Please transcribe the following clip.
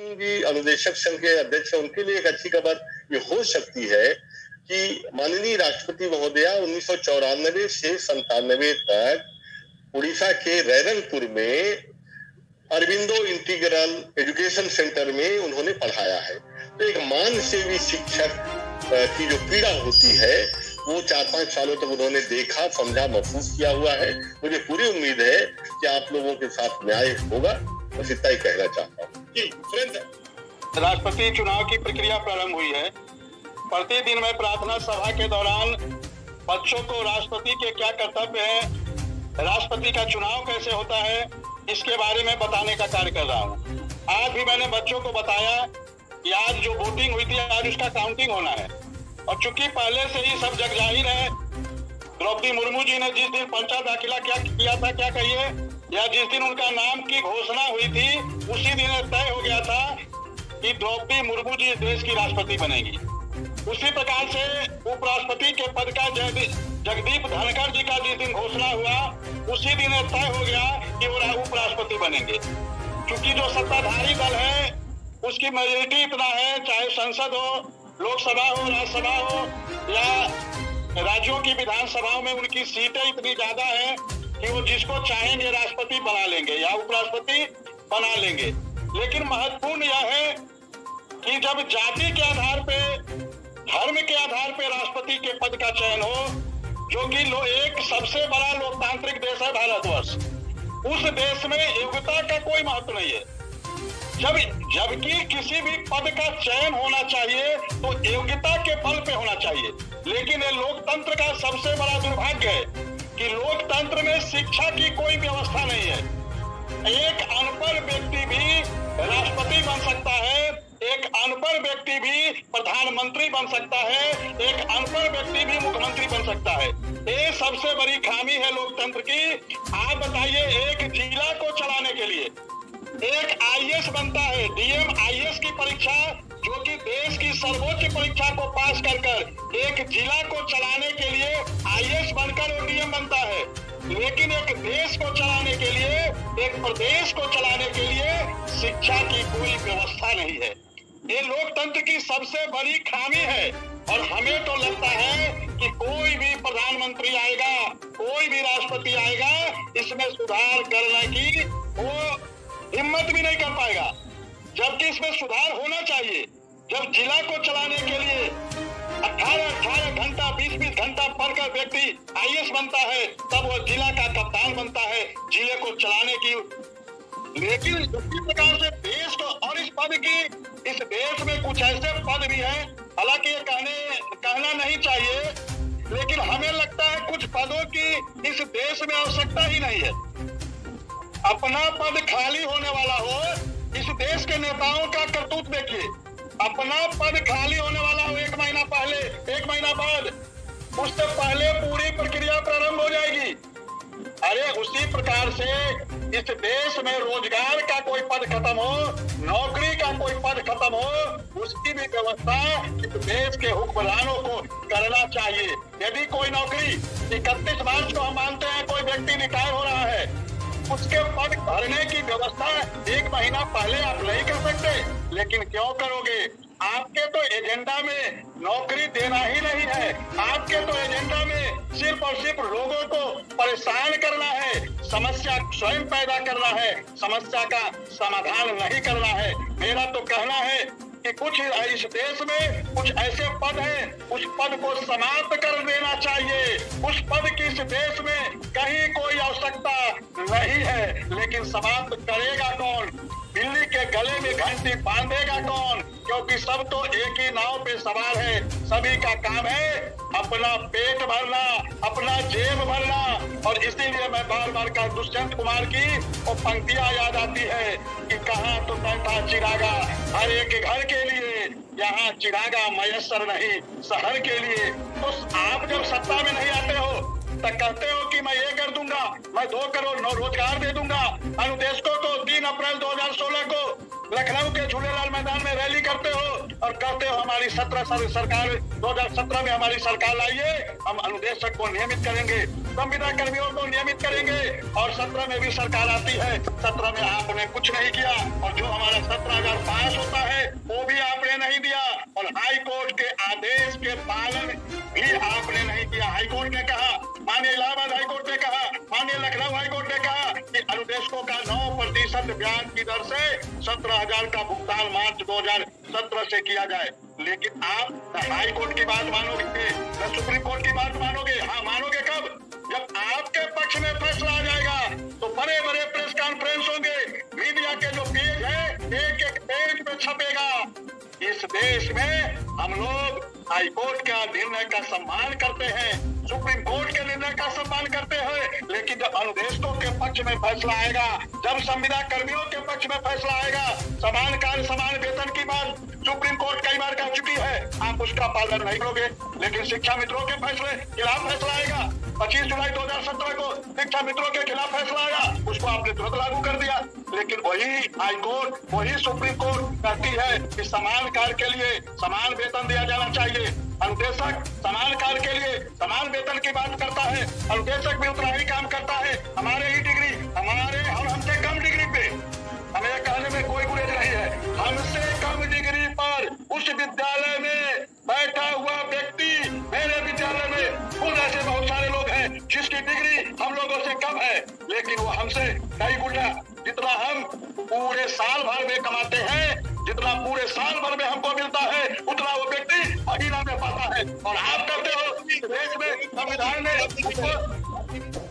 भी अनुदेशक संघ के अध्यक्ष हैं, उनके लिए एक अच्छी खबर ये हो सकती है कि माननीय राष्ट्रपति महोदया उन्नीस सौ चौरानबे से संतानवे तक उड़ीसा के रैरंगपुर में अरविंदो इंटीग्रल एजुकेशन सेंटर में उन्होंने पढ़ाया है। तो एक मान सेवी शिक्षक की जो पीड़ा होती है, वो चार पाँच सालों तक तो उन्होंने देखा, समझा, महसूस किया हुआ है। मुझे पूरी उम्मीद है कि आप लोगों के साथ न्याय होगा। बस इतना ही कहना चाहता हूँ। राष्ट्रपति चुनाव की प्रक्रिया प्रारंभ हुई है। प्रतिदिन में प्रार्थना सभा के दौरान बच्चों को राष्ट्रपति के क्या कर्तव्य है, राष्ट्रपति का चुनाव कैसे होता है, इसके बारे में बताने का कार्य कर रहा हूँ। आज भी मैंने बच्चों को बताया कि आज जो वोटिंग हुई थी, आज उसका काउंटिंग होना है। और चूँकि पहले से ही सब जग ज़ाहिर है, द्रौपदी मुर्मू जी ने जिस दिन पर्चा दाखिला क्या किया था, क्या कहिए या जिस दिन उनका नाम की घोषणा हुई थी, उसी दिन तय हो गया था कि द्रौपदी मुर्मू जी देश की राष्ट्रपति बनेगी। उसी प्रकार से उपराष्ट्रपति के पद का जगदीप धनखड़ जी का जिस दिन घोषणा हुआ, उसी दिन तय हो गया कि वो उपराष्ट्रपति बनेंगे। क्योंकि जो सत्ताधारी दल है, उसकी मेजोरिटी इतना है, चाहे संसद हो, लोकसभा हो, राज्यसभा हो, या राज्यों की विधानसभाओं में उनकी सीटें इतनी ज़्यादा है कि वो जिसको चाहेंगे राष्ट्रपति बना लेंगे या उपराष्ट्रपति बना लेंगे। लेकिन महत्वपूर्ण यह है कि जब जाति के आधार पे, धर्म के आधार पे राष्ट्रपति के पद का चयन हो, जो कि लो, एक सबसे बड़ा लोकतांत्रिक देश है भारतवर्ष, उस देश में योग्यता का कोई महत्व नहीं है। जब, जबकि किसी भी पद का चयन होना चाहिए तो योग्यता के बल पे होना चाहिए। लेकिन ये लोकतंत्र का सबसे बड़ा दुर्भाग्य है कि लोकतंत्र में शिक्षा की कोई व्यवस्था नहीं है। एक अनपढ़ व्यक्ति भी राष्ट्रपति बन सकता है, एक अनपढ़ व्यक्ति भी प्रधानमंत्री बन सकता है, एक अनपढ़ व्यक्ति भी मुख्यमंत्री बन सकता है। ये सबसे बड़ी खामी है लोकतंत्र की। आप बताइए, एक जिला को चलाने के लिए, एक आईएएस बनता है, डीएम आईएएस की परीक्षा देश की सर्वोच्च परीक्षा को पास कर कर एक जिला को चलाने के लिए आईएएस बनकर वो बनता है। लेकिन एक देश को चलाने के लिए, एक प्रदेश को चलाने के लिए शिक्षा की कोई व्यवस्था नहीं है। ये लोकतंत्र की सबसे बड़ी खामी है। और हमें तो लगता है कि कोई भी प्रधानमंत्री आएगा, कोई भी राष्ट्रपति आएगा, इसमें सुधार करने की वो हिम्मत भी नहीं कर पाएगा। जबकि इसमें सुधार होना चाहिए। जब जिला को चलाने के लिए 18 अठारह घंटा 20 बीस घंटा पढ़कर व्यक्ति आई बनता है, तब वो जिला का कप्तान बनता है, ज़िले को चलाने की। लेकिन इसी प्रकार से देश को और इस पद की, इस देश में कुछ ऐसे पद भी हैं, हालाँकि ये कहने, कहना नहीं चाहिए, लेकिन हमें लगता है कुछ पदों की इस देश में आवश्यकता ही नहीं है। अपना पद खाली होने वाला हो, इस देश के नेताओं का करतूत देखिए। अपना पद खाली होने वाला हो एक महीना पहले, एक महीना बाद। उससे पहले पूरी प्रक्रिया प्रारंभ हो जाएगी। अरे उसी प्रकार से इस देश में रोज़गार का कोई पद खत्म हो, नौकरी का कोई पद खत्म हो, उसकी भी व्यवस्था इस देश के हुक्मरानों को करना चाहिए। यदि कोई नौकरी इकतीस मार्च को हम मानते हैं, कोई व्यक्ति रिटायर हो रहा है उसके पद भरने की व्यवस्था एक महीना पहले आप नहीं कर सकते। लेकिन क्यों करोगे? आपके तो एजेंडा में नौकरी देना ही नहीं है। आपके तो एजेंडा में सिर्फ़ और सिर्फ़ लोगों को परेशान करना है। समस्या स्वयं पैदा करना है। समस्या का समाधान नहीं करना है। मेरा तो कहना है कि कुछ इस देश में कुछ ऐसे पद हैं, उस पद को समाप्त कर देना चाहिए। उस पद की इस देश में कहीं कोई आवश्यकता नहीं है, लेकिन समाप्त करेगा कौन? बिल्ली के गले में घंटी बांधेगा कौन? क्योंकि सब तो एक ही नाव पे सवार है। सभी का काम है अपना पेट भरना, अपना जेब भरना। और इसीलिए मैं बार बार का दुष्यंत कुमार की, वो पंक्तियाँ याद आती है कि कहा तो बैठा चिरागा। हर एक घर के लिए, यहाँ चिरागा मयसर नहीं, शहर के लिए। तो आप जब सत्ता में नहीं आते हो तो कहते हो कि मैं दूँगा मैं दो करोड़ नौ रोज़गार दे दूँगा। अनुदेशकों को तीन अप्रैल 2016 को लखनऊ के झूलेलाल मैदान में रैली करते हो और करते हो हमारी सत्रह सरकार। 2017 में हमारी सरकार लाइए हम अनुदेशक को नियमित करेंगे। संविदा कर्मियों को नियमित करेंगे। और सत्रह में भी सरकार आती है। सत्रह में आपने कुछ नहीं किया। और जो हमारा सत्रह हज़ार पास होता है, वो भी आपने नहीं दिया। और हाई कोर्ट के आदेश के पालन भी आपने प्रतिशत ब्याज की दर से सत्रह हज़ार का भुगतान मार्च दो हज़ार सत्रह से किया जाए। लेकिन आप न हाई कोर्ट की बात मानोगे? न सुप्रीम कोर्ट की बात मानोगे? हाँ मानोगे कब? जब आपके पक्ष में फैसला आ जाएगा तो बड़े बड़े प्रेस कॉन्फ्रेंस होंगे। मीडिया के जो पेज है एक एक पेज पे छपेगा। इस देश में हम लोग हाई कोर्ट का निर्णय का सम्मान करते हैं। सुप्रीम कोर्ट के निर्णय का सम्मान करते हैं लेकिन जब अनुदेशकों के पक्ष में फैसला आएगा, जब संविदा कर्मियों के पक्ष में फैसला आएगा, समान कार्य, समान वेतन की बात सुप्रीम कोर्ट कई बार कह चुकी है। आप उसका पालन नहीं करोगे, लेकिन शिक्षा मित्रों के फैसले खिलाफ फैसला आएगा। पच्चीस जुलाई 2017 को शिक्षा मित्रों के खिलाफ फैसला आया उसको आपने तुरंत लागू कर दिया। वही हाई कोर्ट वही सुप्रीम कोर्ट कहती है कि समान कार्य के लिए समान वेतन दिया जाना चाहिए। अनुदेशक समान कार्य के लिए समान वेतन की बात करता है। अनुदेशक भी उतना ही काम करता है। हमारे ही डिग्री, हमारे और हमसे कम डिग्री पे। हमें कहने में कोई गुरेज नहीं है। हमसे कम डिग्री पर उस विद्यालय में बैठा हुआ व्यक्ति मेरे विद्यालय में खुद ऐसे बहुत सारे लोग हैं जिसकी डिग्री हम लोगों से कम है, लेकिन वो हमसे कई गुना जितना हम पूरे साल भर में कमाते हैं, जितना पूरे साल भर में हमको मिलता है, उतना वो व्यक्ति महीना में पाता है। और आप करते हो देश में, संविधान ने